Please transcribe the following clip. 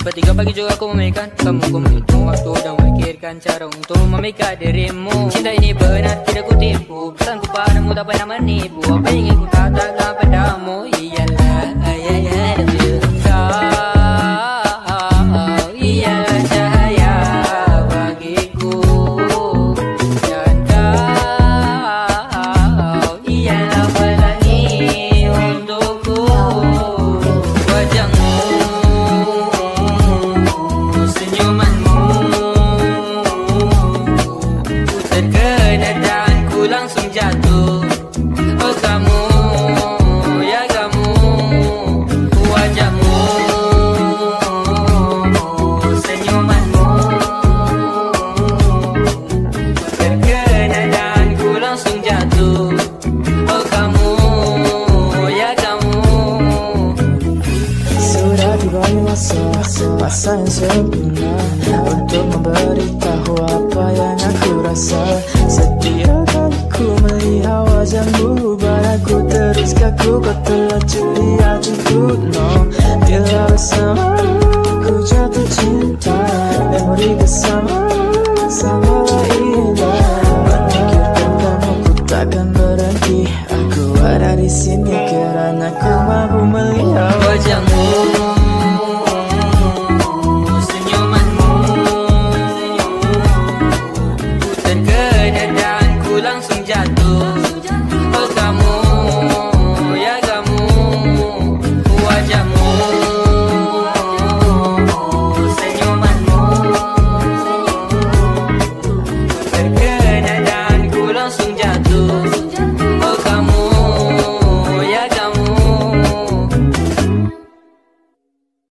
Tepat tiga pagi juga aku memikirkan Kamu ku menghitung waktu dan memikirkan cara untuk memikat dirimu. Cinta ini benar tidak ku tipu Pesanku padamu tak pernah menipu. Apa yang ingin ku katakan padamu Iyalah, Masa yang sempurna Untuk memberitahu apa yang aku rasa. Setiap kali ku melihat wajahmu Badanku terus kaku. Kau telah curi hatiku no. Bila bersamamu Ku jatuh cinta Memori bersama berhenti. Aku ada di sini kerana ku mampu melihat wajahmu